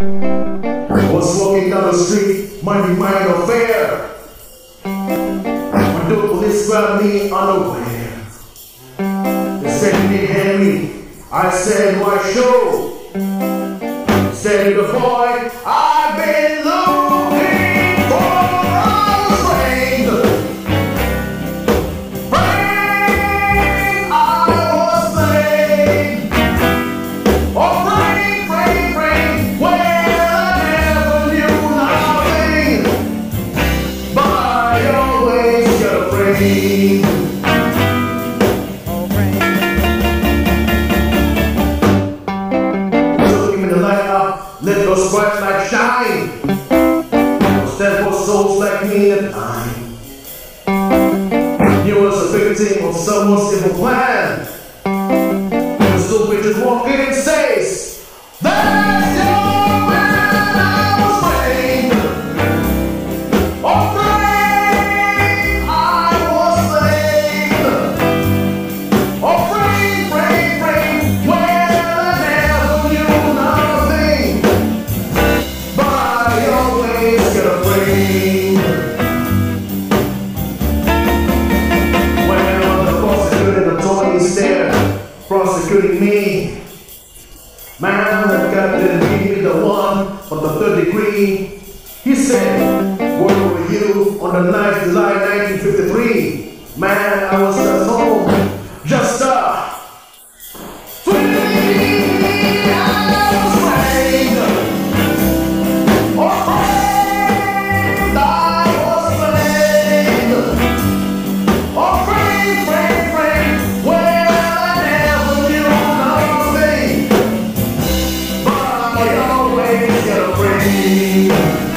Was walking down the street, my own affair. When the police grabbed me unaware. They said you need Henry. I said, why show? A friend. Took him in the light up, let those bright lights shine. Stand for souls like me and I. He was a victim of someone's evil plan. The stupid just walk in and says, That's prosecuting me. Man, didn't give me the one for the third degree. He said, Where were you on the 9th July 1953? Man, I was knew